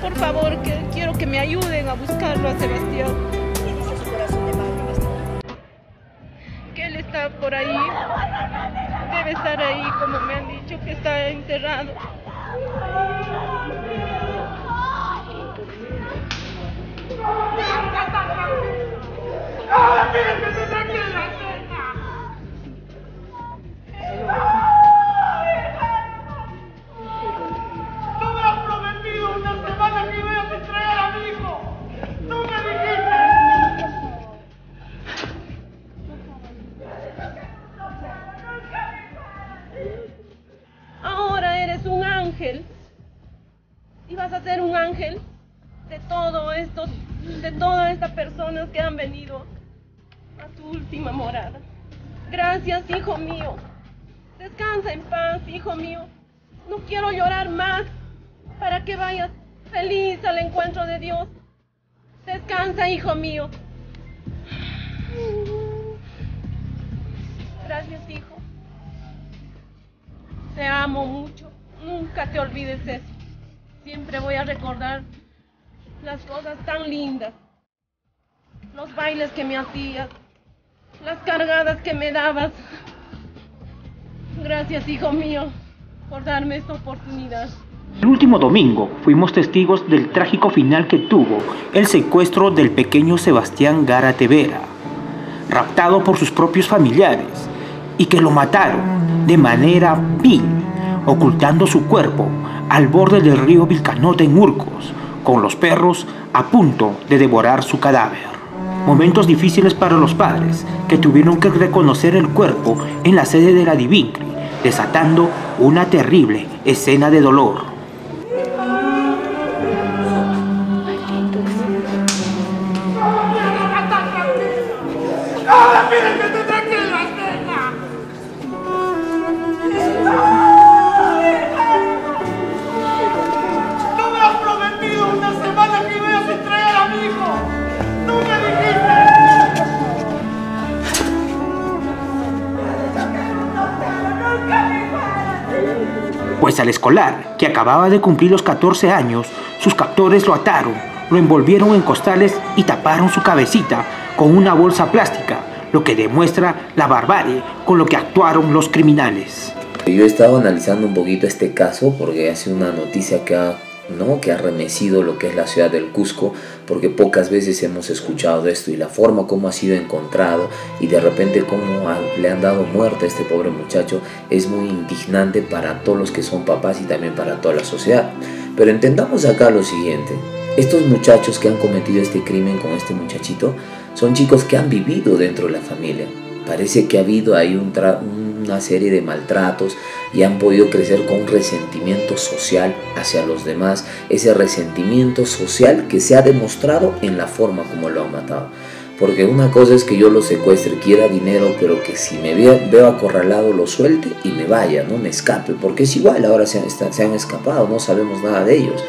Por favor, quiero que me ayuden a buscarlo a Sebastián. Que él está por ahí. Debe estar ahí, como me han dicho, que está enterrado. Tú venido a tu última morada. Gracias, hijo mío. Descansa en paz, hijo mío. No quiero llorar más para que vayas feliz al encuentro de Dios. Descansa, hijo mío. Gracias, hijo. Te amo mucho. Nunca te olvides eso. Siempre voy a recordar las cosas tan lindas. Los bailes que me hacías. Las cargadas que me dabas. Gracias, hijo mío, por darme esta oportunidad. El último domingo fuimos testigos del trágico final que tuvo el secuestro del pequeño Sebastián Gara Tevera, raptado por sus propios familiares y que lo mataron de manera vil, ocultando su cuerpo al borde del río Vilcanote en Urcos, con los perros a punto de devorar su cadáver. Momentos difíciles para los padres que tuvieron que reconocer el cuerpo en la sede de la Divincri, desatando una terrible escena de dolor. Pues al escolar, que acababa de cumplir los 14 años, sus captores lo ataron, lo envolvieron en costales y taparon su cabecita con una bolsa plástica, lo que demuestra la barbarie con lo que actuaron los criminales. Yo he estado analizando un poquito este caso porque hace una noticia que ha, ¿no? que ha remecido lo que es la ciudad del Cusco, porque pocas veces hemos escuchado esto y la forma como ha sido encontrado y de repente cómo le han dado muerte a este pobre muchacho es muy indignante para todos los que son papás y también para toda la sociedad. Pero entendamos acá lo siguiente. Estos muchachos que han cometido este crimen con este muchachito son chicos que han vivido dentro de la familia. Parece que ha habido ahí un tra- una serie de maltratos y han podido crecer con un resentimiento social hacia los demás. Ese resentimiento social que se ha demostrado en la forma como lo han matado. Porque una cosa es que yo lo secuestre, quiera dinero, pero que si me vea- veo acorralado lo suelte y me vaya, no me escape. Porque es igual, ahora se han, se han escapado, no sabemos nada de ellos.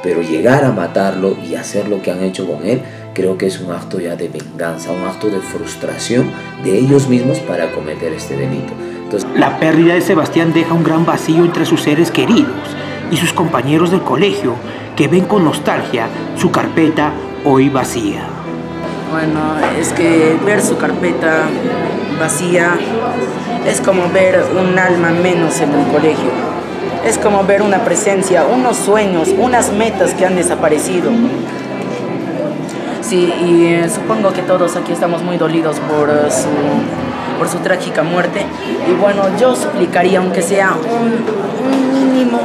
Pero llegar a matarlo y hacer lo que han hecho con él, creo que es un acto ya de venganza, un acto de frustración de ellos mismos para cometer este delito. La pérdida de Sebastián deja un gran vacío entre sus seres queridos y sus compañeros del colegio que ven con nostalgia su carpeta hoy vacía. Bueno, es que ver su carpeta vacía es como ver un alma menos en el colegio. Es como ver una presencia, unos sueños, unas metas que han desaparecido. Sí, y eh, supongo que todos aquí estamos muy dolidos por, eh, su, por su trágica muerte. Y bueno, yo suplicaría, aunque sea un, un mínimo,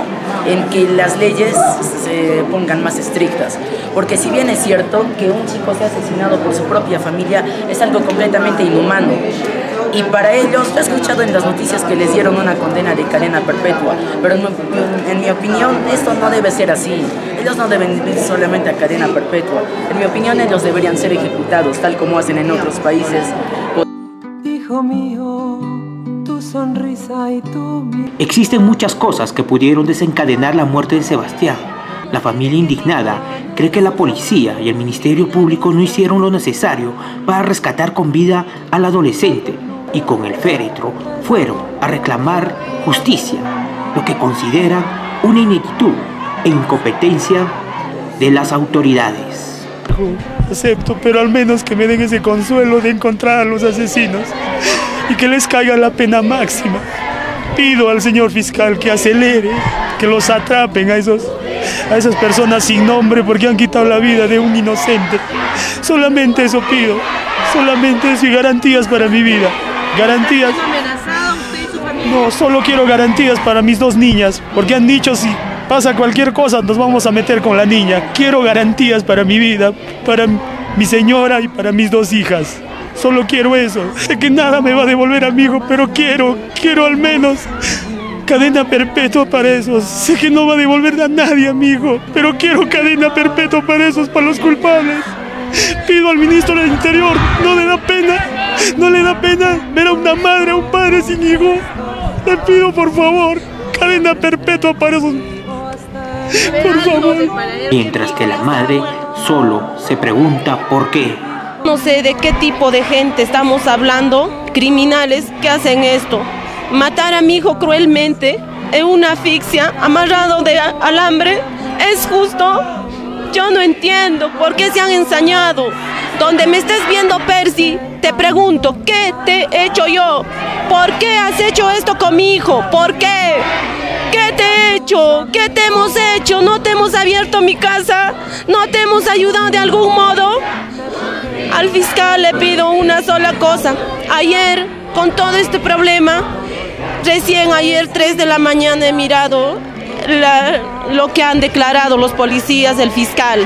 en que las leyes se pongan más estrictas. Porque si bien es cierto que un chico sea asesinado por su propia familia, es algo completamente inhumano. Y para ellos, he escuchado en las noticias que les dieron una condena de cadena perpetua, pero en mi, en mi opinión esto no debe ser así. Ellos no deben ir solamente a cadena perpetua. En mi opinión ellos deberían ser ejecutados, tal como hacen en otros países. Hijo mío, tu sonrisa y tu Existen muchas cosas que pudieron desencadenar la muerte de Sebastián. La familia indignada cree que la policía y el Ministerio Público no hicieron lo necesario para rescatar con vida al adolescente y con el féretro fueron a reclamar justicia, lo que consideran una ineptitud e incompetencia de las autoridades. Acepto, pero al menos que me den ese consuelo de encontrar a los asesinos y que les caiga la pena máxima. Pido al señor fiscal que acelere, que los atrapen a, esos, a esas personas sin nombre porque han quitado la vida de un inocente. Solamente eso pido, solamente eso y garantías para mi vida. Garantías. No, solo quiero garantías para mis dos niñas, porque han dicho si pasa cualquier cosa nos vamos a meter con la niña. Quiero garantías para mi vida, para mi señora y para mis dos hijas. Solo quiero eso. Sé que nada me va a devolver, amigo, pero quiero, quiero al menos cadena perpetua para esos. Sé que no va a devolver a nadie, amigo, pero quiero cadena perpetua para esos, para los culpables. Pido al ministro del Interior, no le da pena, no le da pena ver a una madre, a un padre sin hijo. Le pido por favor, cadena perpetua para esos. Mientras que la madre solo se pregunta por qué. No sé de qué tipo de gente estamos hablando, criminales que hacen esto. Matar a mi hijo cruelmente en una asfixia, amarrado de alambre, ¿es justo? Yo no entiendo por qué se han ensañado. Donde me estés viendo, Percy, te pregunto, ¿qué te he hecho yo? ¿Por qué has hecho esto con mi hijo? ¿Por qué? ¿Qué te he hecho? ¿Qué te hemos hecho? ¿No te hemos abierto mi casa? ¿No te hemos ayudado de algún modo? Al fiscal le pido una sola cosa. Ayer, con todo este problema, recién ayer 3 de la mañana he mirado lo que han declarado los policías, el fiscal.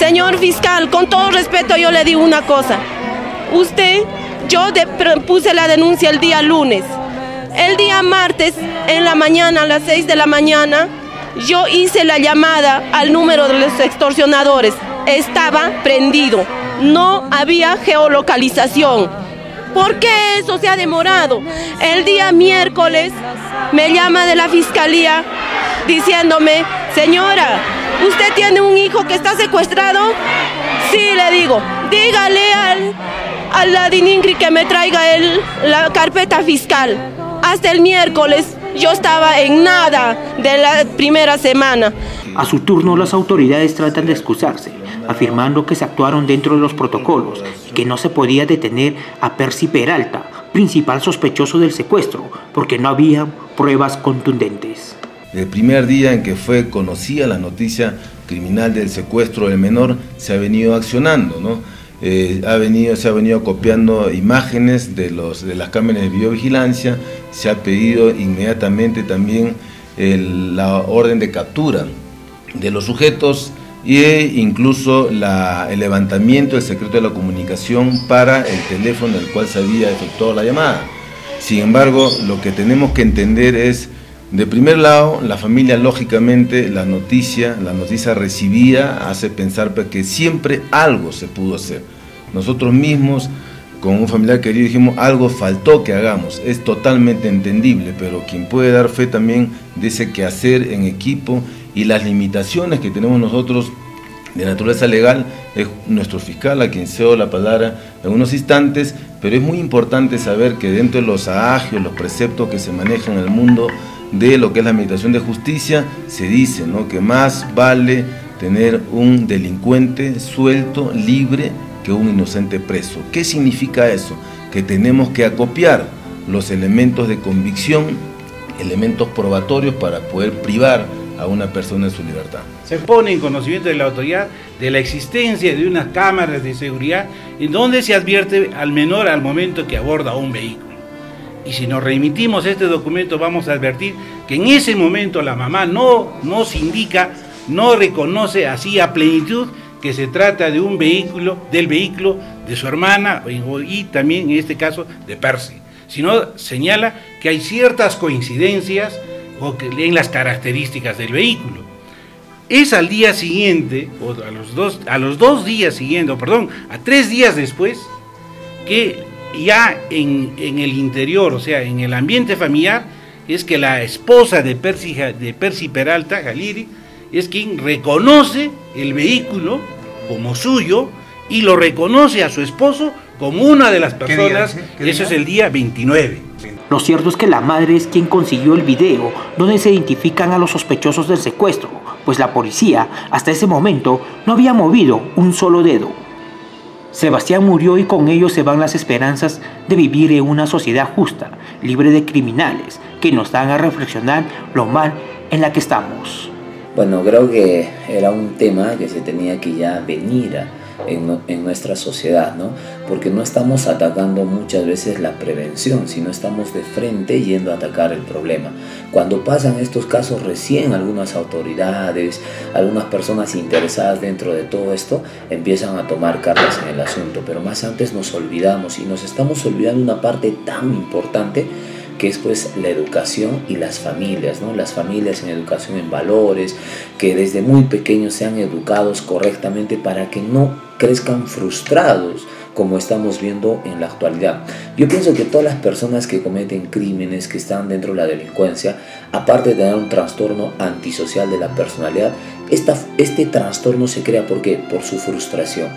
Señor fiscal, con todo respeto yo le digo una cosa. Usted, yo puse la denuncia el día lunes. El día martes, en la mañana, a las 6 de la mañana, yo hice la llamada al número de los extorsionadores. Estaba prendido. No había geolocalización. ¿Por qué eso se ha demorado? El día miércoles me llama de la fiscalía diciéndome, señora, ¿usted tiene un hijo que está secuestrado? Sí, le digo, dígale al, al Ladiningri que me traiga el, la carpeta fiscal. Hasta el miércoles yo estaba en nada de la primera semana. A su turno, las autoridades tratan de excusarse, afirmando que se actuaron dentro de los protocolos y que no se podía detener a Percy Peralta, principal sospechoso del secuestro, porque no había pruebas contundentes. El primer día en que fue conocida la noticia criminal del secuestro del menor, se ha venido accionando, ¿no? Eh, ha venido, se ha venido copiando imágenes de, los, de las cámaras de videovigilancia, se ha pedido inmediatamente también la orden de captura de los sujetos e incluso el levantamiento del secreto de la comunicación para el teléfono del cual se había efectuado la llamada. Sin embargo, lo que tenemos que entender es, de primer lado, la familia lógicamente, la noticia, la noticia recibida hace pensar que siempre algo se pudo hacer. Nosotros mismos con un familiar querido dijimos, algo faltó que hagamos. Es totalmente entendible, pero quien puede dar fe también de ese quehacer en equipo y las limitaciones que tenemos nosotros de naturaleza legal es nuestro fiscal a quien cedo la palabra en unos instantes, pero es muy importante saber que dentro de los agios, los preceptos que se manejan en el mundo de lo que es la meditación de justicia, se dice ¿no? que más vale tener un delincuente suelto, libre, que un inocente preso. ¿Qué significa eso? Que tenemos que acopiar los elementos de convicción, elementos probatorios para poder privar a una persona de su libertad. Se pone en conocimiento de la autoridad de la existencia de unas cámaras de seguridad en donde se advierte al menor al momento que aborda un vehículo. Y si nos remitimos este documento vamos a advertir que en ese momento la mamá no nos indica, no reconoce así a plenitud que se trata de un vehículo, del vehículo de su hermana y también en este caso de Percy, sino señala que hay ciertas coincidencias en las características del vehículo. Es al día siguiente, o a los dos, a los dos días siguientes, perdón, a tres días después, que ya en, el interior, o sea, en el ambiente familiar, es que la esposa de Percy, de Percy Peralta, Galiri, es quien reconoce el vehículo como suyo y lo reconoce a su esposo como una de las personas. Eso es el día 29. Lo cierto es que la madre es quien consiguió el video donde se identifican a los sospechosos del secuestro, pues la policía hasta ese momento no había movido un solo dedo. Sebastián murió y con ello se van las esperanzas de vivir en una sociedad justa, libre de criminales, que nos dan a reflexionar lo mal en la que estamos. Bueno, creo que era un tema que se tenía que ya venir a en, nuestra sociedad, ¿no? Porque no estamos atacando muchas veces la prevención, sino estamos de frente yendo a atacar el problema. Cuando pasan estos casos recién algunas autoridades, algunas personas interesadas dentro de todo esto empiezan a tomar cartas en el asunto, pero más antes nos olvidamos y nos estamos olvidando una parte tan importante que es pues la educación y las familias, ¿no? Las familias en educación en valores, que desde muy pequeños sean educados correctamente para que no crezcan frustrados como estamos viendo en la actualidad. Yo pienso que todas las personas que cometen crímenes, que están dentro de la delincuencia, aparte de tener un trastorno antisocial de la personalidad, esta, este trastorno se crea porque por su frustración,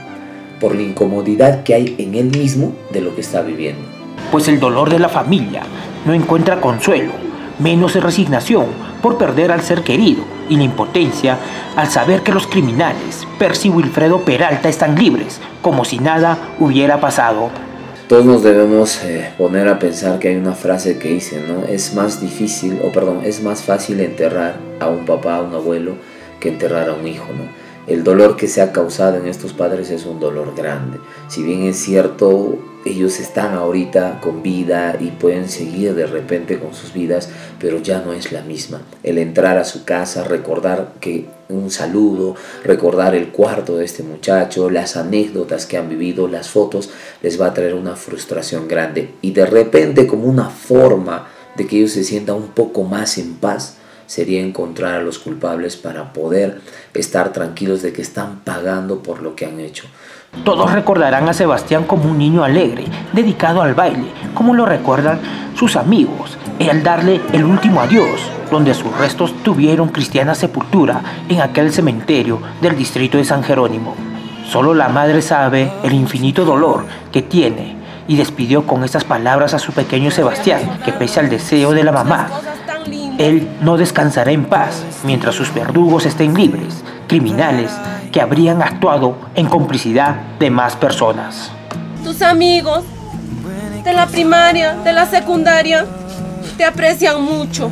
por la incomodidad que hay en él mismo de lo que está viviendo. Pues el dolor de la familia no encuentra consuelo, menos resignación por perder al ser querido y la impotencia al saber que los criminales, Percy Wilfredo Peralta, están libres, como si nada hubiera pasado. Todos nos debemos eh, poner a pensar que hay una frase que dice, ¿no? Es más difícil, o perdón, es más fácil enterrar a un papá, a un abuelo, que enterrar a un hijo, ¿no? El dolor que se ha causado en estos padres es un dolor grande. Si bien es cierto, ellos están ahorita con vida y pueden seguir de repente con sus vidas, pero ya no es la misma. El entrar a su casa, recordar que un saludo, recordar el cuarto de este muchacho, las anécdotas que han vivido, las fotos, les va a traer una frustración grande. Y de repente como una forma de que ellos se sientan un poco más en paz, sería encontrar a los culpables para poder estar tranquilos de que están pagando por lo que han hecho. Todos recordarán a Sebastián como un niño alegre, dedicado al baile, como lo recuerdan sus amigos, y al darle el último adiós, donde sus restos tuvieron cristiana sepultura en aquel cementerio del distrito de San Jerónimo. Solo la madre sabe el infinito dolor que tiene y despidió con estas palabras a su pequeño Sebastián, que pese al deseo de la mamá, él no descansará en paz mientras sus verdugos estén libres, criminales que habrían actuado en complicidad de más personas. Tus amigos de la primaria, de la secundaria, te aprecian mucho.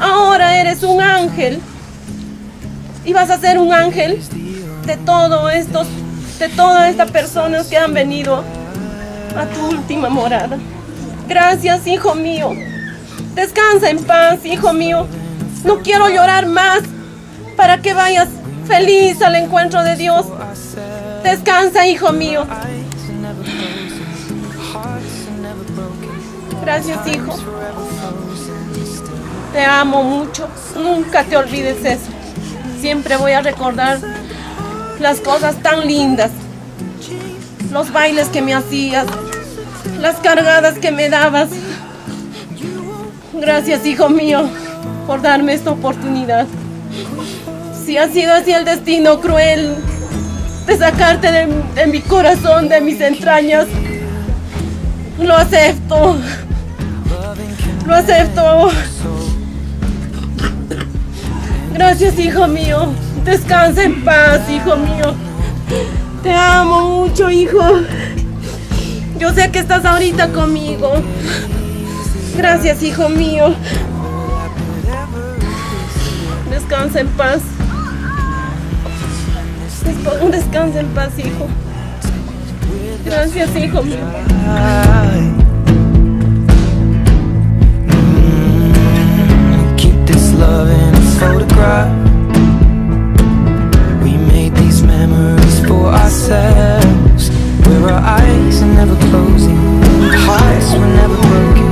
Ahora eres un ángel y vas a ser un ángel de todos estos, de todas estas personas que han venido a tu última morada. Gracias, hijo mío. Descansa en paz, hijo mío. No quiero llorar más para que vayas feliz al encuentro de Dios. Descansa, hijo mío. Gracias, hijo. Te amo mucho. Nunca te olvides eso. Siempre voy a recordar las cosas tan lindas. Los bailes que me hacías. Las cargadas que me dabas. Gracias, hijo mío, por darme esta oportunidad. Si ha sido así el destino cruel de sacarte de, mi corazón, de mis entrañas, lo acepto. Lo acepto. Gracias, hijo mío. Descansa en paz, hijo mío. Te amo mucho, hijo. Yo sé que estás ahorita conmigo. Gracias, hijo mío. Descansa en paz. Descansa en paz, hijo. Gracias, hijo mío. We made these memories for ourselves Where our eyes are never closing Hearts were never broken